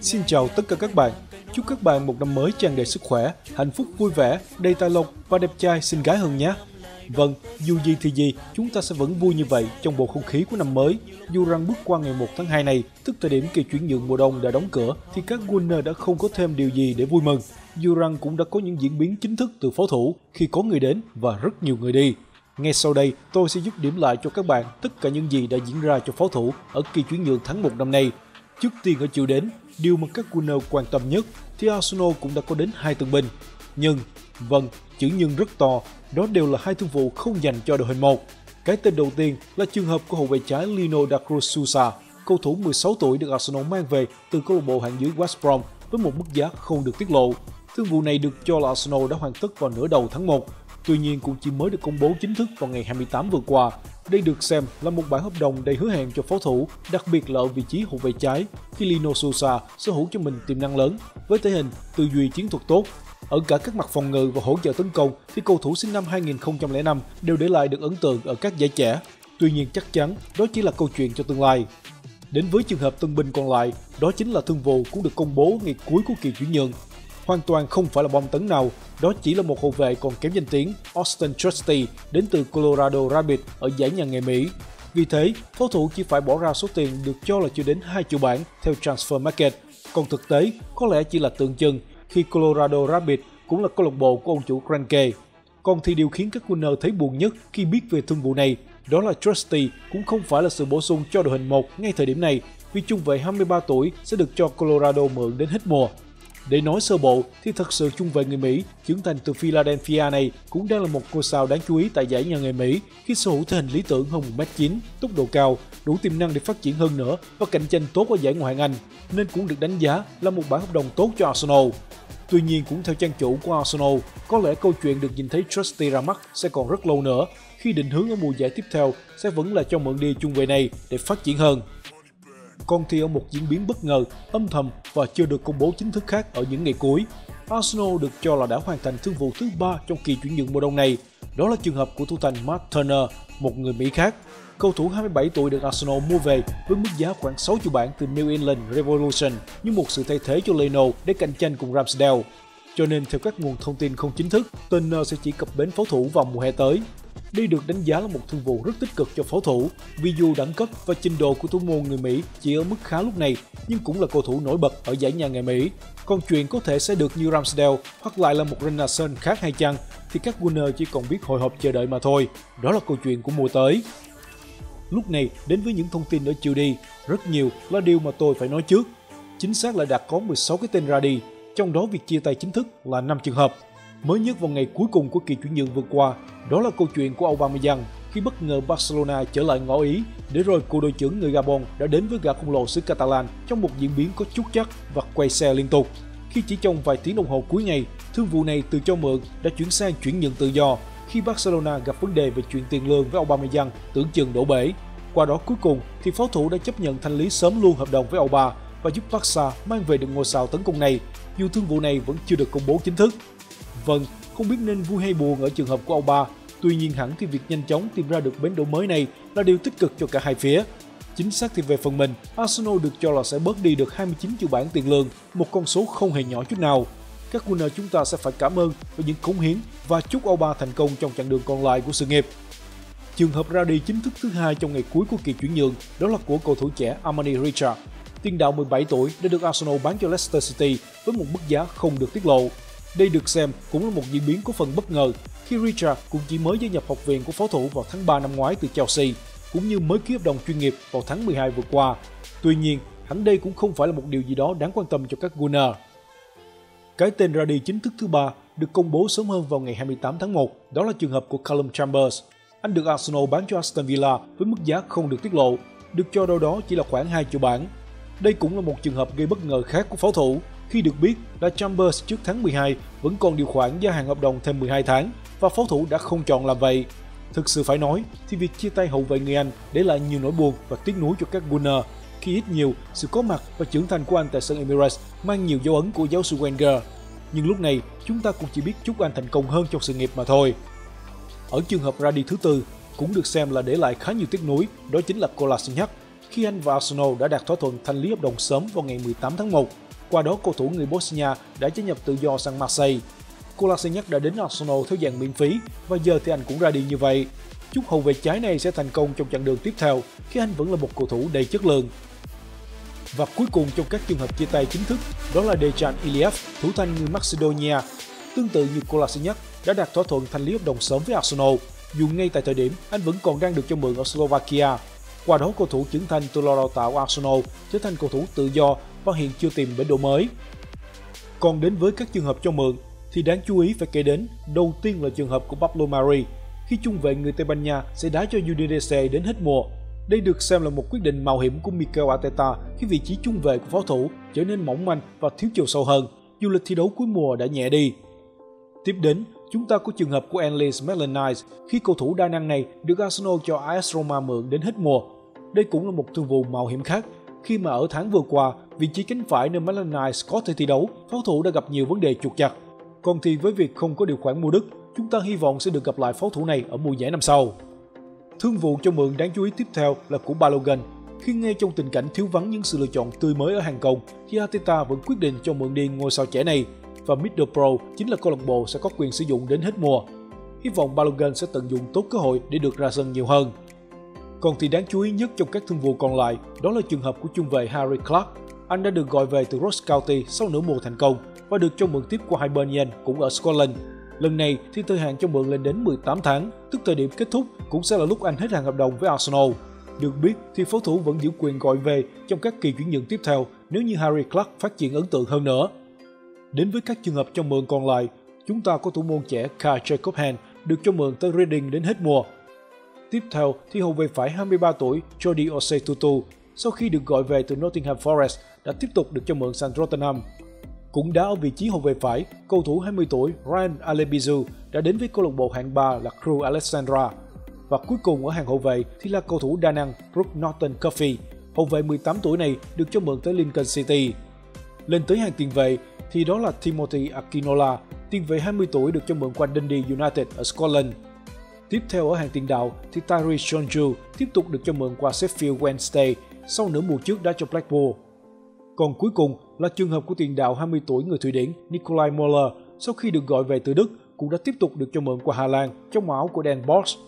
Xin chào tất cả các bạn. Chúc các bạn một năm mới tràn đầy sức khỏe, hạnh phúc vui vẻ, đầy tài lộc và đẹp trai xinh gái hơn nhé. Vâng, dù gì thì gì, chúng ta sẽ vẫn vui như vậy trong bầu không khí của năm mới. Dù rằng bước qua ngày 1 tháng 2 này, tức thời điểm kỳ chuyển nhượng mùa đông đã đóng cửa, thì các winner đã không có thêm điều gì để vui mừng. Dù rằng cũng đã có những diễn biến chính thức từ pháo thủ khi có người đến và rất nhiều người đi. Ngay sau đây, tôi sẽ giúp điểm lại cho các bạn tất cả những gì đã diễn ra cho pháo thủ ở kỳ chuyển nhượng tháng 1 năm nay. Trước tiên ở chiều đến, điều mà các Gunner quan tâm nhất thì Arsenal cũng đã có đến hai tân binh. Nhưng, vâng, chữ nhưng rất to, đó đều là hai thương vụ không dành cho đội hình một. Cái tên đầu tiên là trường hợp của hậu vệ trái Lino da Cruz Sousa, cầu thủ 16 tuổi được Arsenal mang về từ câu lạc bộ hạng dưới West Brom với một mức giá không được tiết lộ. Thương vụ này được cho là Arsenal đã hoàn tất vào nửa đầu tháng 1, tuy nhiên cũng chỉ mới được công bố chính thức vào ngày 28 vừa qua. Đây được xem là một bản hợp đồng đầy hứa hẹn cho pháo thủ, đặc biệt là ở vị trí hậu vệ trái, khi Lino Sousa sở hữu cho mình tiềm năng lớn với thể hình, tư duy chiến thuật tốt. Ở cả các mặt phòng ngự và hỗ trợ tấn công thì cầu thủ sinh năm 2005 đều để lại được ấn tượng ở các giải trẻ. Tuy nhiên chắc chắn đó chỉ là câu chuyện cho tương lai. Đến với trường hợp tân binh còn lại, đó chính là thương vụ cũng được công bố ngày cuối của kỳ chuyển nhượng. Hoàn toàn không phải là bom tấn nào, đó chỉ là một hậu vệ còn kém danh tiếng Austin Trusty đến từ Colorado Rapids ở giải nhà nghề Mỹ. Vì thế, cầu thủ chỉ phải bỏ ra số tiền được cho là chưa đến 2 triệu bảng theo Transfer Market. Còn thực tế, có lẽ chỉ là tượng trưng khi Colorado Rapids cũng là câu lạc bộ của ông chủ Cranke. Còn thì điều khiến các Gunner thấy buồn nhất khi biết về thương vụ này đó là Trusty cũng không phải là sự bổ sung cho đội hình 1 ngay thời điểm này vì trung vệ 23 tuổi sẽ được cho Colorado mượn đến hết mùa. Để nói sơ bộ thì thật sự trung vệ người Mỹ trưởng thành từ Philadelphia này cũng đang là một ngôi sao đáng chú ý tại giải nhà nghề Mỹ khi sở hữu thể hình lý tưởng hơn 1m9, tốc độ cao, đủ tiềm năng để phát triển hơn nữa và cạnh tranh tốt ở giải Ngoại hạng Anh nên cũng được đánh giá là một bản hợp đồng tốt cho Arsenal. Tuy nhiên cũng theo trang chủ của Arsenal, có lẽ câu chuyện được nhìn thấy Trusty ra mắt sẽ còn rất lâu nữa khi định hướng ở mùa giải tiếp theo sẽ vẫn là cho mượn đi trung vệ này để phát triển hơn. Còn thì ở một diễn biến bất ngờ, âm thầm và chưa được công bố chính thức khác ở những ngày cuối, Arsenal được cho là đã hoàn thành thương vụ thứ ba trong kỳ chuyển nhượng mùa đông này. Đó là trường hợp của thủ thành Matt Turner, một người Mỹ khác. Cầu thủ 27 tuổi được Arsenal mua về với mức giá khoảng 6 triệu bảng từ New England Revolution như một sự thay thế cho Leno để cạnh tranh cùng Ramsdale. Cho nên theo các nguồn thông tin không chính thức, Turner ờ, sẽ chỉ cập bến pháo thủ vào mùa hè tới. Đây được đánh giá là một thương vụ rất tích cực cho pháo thủ, vì dù đẳng cấp và trình độ của thủ môn người Mỹ chỉ ở mức khá lúc này, nhưng cũng là cầu thủ nổi bật ở giải nhà nghề Mỹ. Còn chuyện có thể sẽ được như Ramsdale hoặc lại là một Renaissance khác hay chăng, thì các Gunner chỉ còn biết hồi hộp chờ đợi mà thôi. Đó là câu chuyện của mùa tới. Lúc này đến với những thông tin ở chiều đi, rất nhiều là điều mà tôi phải nói trước. Chính xác là đã có 16 cái tên ra đi, trong đó việc chia tay chính thức là 5 trường hợp. Mới nhất vào ngày cuối cùng của kỳ chuyển nhượng vừa qua, đó là câu chuyện của Aubameyang khi bất ngờ Barcelona trở lại ngõ ý, để rồi cô đội trưởng người Gabon đã đến với gã khổng lồ xứ Catalan trong một diễn biến có chút chắc và quay xe liên tục. Khi chỉ trong vài tiếng đồng hồ cuối ngày, thương vụ này từ cho mượn đã chuyển sang chuyển nhượng tự do khi Barcelona gặp vấn đề về chuyện tiền lương với Aubameyang tưởng chừng đổ bể. Qua đó cuối cùng thì pháo thủ đã chấp nhận thanh lý sớm luôn hợp đồng với Auba và giúp Barca mang về được ngôi sao tấn công này, dù thương vụ này vẫn chưa được công bố chính thức. Vâng, không biết nên vui hay buồn ở trường hợp của Alba, tuy nhiên hẳn thì việc nhanh chóng tìm ra được bến đỗ mới này là điều tích cực cho cả hai phía. Chính xác thì về phần mình, Arsenal được cho là sẽ bớt đi được 29 triệu bảng tiền lương, một con số không hề nhỏ chút nào. Các winner chúng ta sẽ phải cảm ơn với những cống hiến và chúc Alba thành công trong chặng đường còn lại của sự nghiệp. Trường hợp ra đi chính thức thứ hai trong ngày cuối của kỳ chuyển nhượng đó là của cầu thủ trẻ Armani Richard. Tiền đạo 17 tuổi đã được Arsenal bán cho Leicester City với một mức giá không được tiết lộ. Đây được xem cũng là một diễn biến có phần bất ngờ khi Richard cũng chỉ mới gia nhập học viện của pháo thủ vào tháng 3 năm ngoái từ Chelsea, cũng như mới ký hợp đồng chuyên nghiệp vào tháng 12 vừa qua. Tuy nhiên, hẳn đây cũng không phải là một điều gì đó đáng quan tâm cho các Gunner. Cái tên ra đi chính thức thứ ba được công bố sớm hơn vào ngày 28 tháng 1, đó là trường hợp của Callum Chambers. Anh được Arsenal bán cho Aston Villa với mức giá không được tiết lộ, được cho đâu đó chỉ là khoảng 2 triệu bảng. Đây cũng là một trường hợp gây bất ngờ khác của pháo thủ khi được biết là Chambers trước tháng 12 vẫn còn điều khoản gia hạn hợp đồng thêm 12 tháng và pháo thủ đã không chọn làm vậy. Thực sự phải nói thì việc chia tay hậu vệ người Anh để lại nhiều nỗi buồn và tiếc nuối cho các Gunner khi ít nhiều sự có mặt và trưởng thành của anh tại sân Emirates mang nhiều dấu ấn của giáo sư Wenger. Nhưng lúc này chúng ta cũng chỉ biết chúc anh thành công hơn trong sự nghiệp mà thôi. Ở trường hợp ra đi thứ tư cũng được xem là để lại khá nhiều tiếc nuối, đó chính là Kolasinac khi anh và Arsenal đã đạt thỏa thuận thanh lý hợp đồng sớm vào ngày 18 tháng 1. Qua đó, cầu thủ người Bosnia đã gia nhập tự do sang Marseille. Kolasinac đã đến Arsenal theo dạng miễn phí và giờ thì anh cũng ra đi như vậy. Chúc hậu vệ trái này sẽ thành công trong chặng đường tiếp theo khi anh vẫn là một cầu thủ đầy chất lượng. Và cuối cùng trong các trường hợp chia tay chính thức, đó là Dejan Iliev, thủ thành người Macedonia. Tương tự như Kolasinac đã đạt thỏa thuận thanh lý hợp đồng sớm với Arsenal, dù ngay tại thời điểm anh vẫn còn đang được cho mượn ở Slovakia. Qua đó cầu thủ trưởng thành từ lò đào tạo Arsenal trở thành cầu thủ tự do và hiện chưa tìm bến đỗ mới. Còn đến với các trường hợp cho mượn thì đáng chú ý phải kể đến đầu tiên là trường hợp của Pablo Mari khi trung vệ người Tây Ban Nha sẽ đá cho Udinese đến hết mùa. Đây được xem là một quyết định mạo hiểm của Mikel Arteta khi vị trí trung vệ của pháo thủ trở nên mỏng manh và thiếu chiều sâu hơn, dù lịch thi đấu cuối mùa đã nhẹ đi. Tiếp đến, chúng ta có trường hợp của Enlis Maitland khi cầu thủ đa năng này được Arsenal cho AS Roma mượn đến hết mùa. Đây cũng là một thương vụ mạo hiểm khác khi mà ở tháng vừa qua, vị trí cánh phải nơi Maitland có thể thi đấu, pháo thủ đã gặp nhiều vấn đề chuột chặt. Còn thì với việc không có điều khoản mua đức, chúng ta hy vọng sẽ được gặp lại pháo thủ này ở mùa giải năm sau. Thương vụ cho mượn đáng chú ý tiếp theo là của Balogun. Khi ngay trong tình cảnh thiếu vắng những sự lựa chọn tươi mới ở hàng công, thì Arteta vẫn quyết định cho mượn đi ngôi sao trẻ này và Middlesbrough chính là câu lạc bộ sẽ có quyền sử dụng đến hết mùa. Hy vọng Balogun sẽ tận dụng tốt cơ hội để được ra sân nhiều hơn. Còn thì đáng chú ý nhất trong các thương vụ còn lại đó là trường hợp của trung vệ Harry Clark. Anh đã được gọi về từ Ross County sau nửa mùa thành công và được cho mượn tiếp qua Hibernian cũng ở Scotland. Lần này thì thời hạn cho mượn lên đến 18 tháng, tức thời điểm kết thúc cũng sẽ là lúc anh hết hạn hợp đồng với Arsenal. Được biết thì pháo thủ vẫn giữ quyền gọi về trong các kỳ chuyển nhượng tiếp theo nếu như Harry Clark phát triển ấn tượng hơn nữa. Đến với các trường hợp cho mượn còn lại, chúng ta có thủ môn trẻ Kai Jacob được cho mượn tới Reading đến hết mùa. Tiếp theo thì hậu vệ phải 23 tuổi Jordi Osetutu sau khi được gọi về từ Nottingham Forest đã tiếp tục được cho mượn sang Tottenham. Cũng đã ở vị trí hậu vệ phải, cầu thủ 20 tuổi Ryan Alebizu đã đến với câu lạc bộ hạng 3 là Crew Alexandra. Và cuối cùng ở hàng hậu vệ thì là cầu thủ đa năng Brook Norton Coffey. Hậu vệ 18 tuổi này được cho mượn tới Lincoln City. Lên tới hàng tiền vệ thì đó là Timothy Akinola, tiền vệ 20 tuổi được cho mượn qua Dundee United ở Scotland. Tiếp theo ở hàng tiền đạo thì Tyree Sonju tiếp tục được cho mượn qua Sheffield Wednesday sau nửa mùa trước đã cho Blackpool. Còn cuối cùng là trường hợp của tiền đạo 20 tuổi người Thụy Điển Nikolai Moller sau khi được gọi về từ Đức cũng đã tiếp tục được cho mượn qua Hà Lan trong áo của Dan Bosch.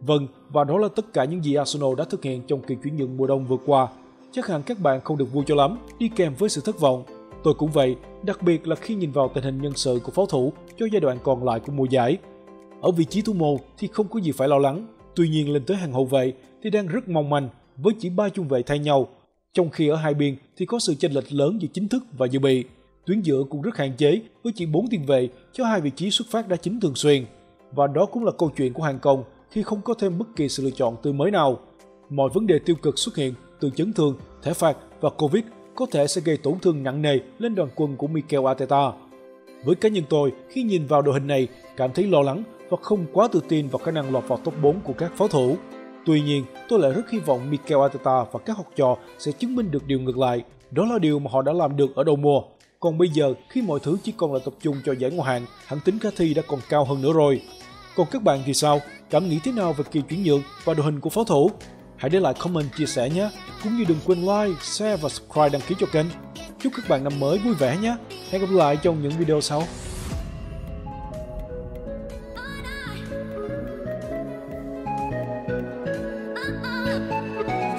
Vâng, và đó là tất cả những gì Arsenal đã thực hiện trong kỳ chuyển nhượng mùa đông vừa qua. Chắc hẳn các bạn không được vui cho lắm, đi kèm với sự thất vọng. Tôi cũng vậy, đặc biệt là khi nhìn vào tình hình nhân sự của pháo thủ cho giai đoạn còn lại của mùa giải. Ở vị trí thủ môn thì không có gì phải lo lắng, tuy nhiên lên tới hàng hậu vệ thì đang rất mong manh với chỉ ba trung vệ thay nhau. Trong khi ở hai biên thì có sự chênh lệch lớn giữa chính thức và dự bị. Tuyến giữa cũng rất hạn chế với chỉ 4 tiền vệ cho hai vị trí xuất phát đá chính thường xuyên. Và đó cũng là câu chuyện của hàng công khi không có thêm bất kỳ sự lựa chọn tươi mới nào. Mọi vấn đề tiêu cực xuất hiện từ chấn thương, thẻ phạt và Covid có thể sẽ gây tổn thương nặng nề lên đoàn quân của Mikel Arteta. Với cá nhân tôi, khi nhìn vào đội hình này, cảm thấy lo lắng và không quá tự tin vào khả năng lọt vào top 4 của các pháo thủ. Tuy nhiên, tôi lại rất hy vọng Mikel Arteta và các học trò sẽ chứng minh được điều ngược lại. Đó là điều mà họ đã làm được ở đầu mùa. Còn bây giờ, khi mọi thứ chỉ còn là tập trung cho giải ngoại hạng, hẳn tính khả thi đã còn cao hơn nữa rồi. Còn các bạn thì sao? Cảm nghĩ thế nào về kỳ chuyển nhượng và đội hình của pháo thủ? Hãy để lại comment chia sẻ nhé. Cũng như đừng quên like, share và subscribe đăng ký cho kênh. Chúc các bạn năm mới vui vẻ nhé. Hẹn gặp lại trong những video sau. Uh-uh.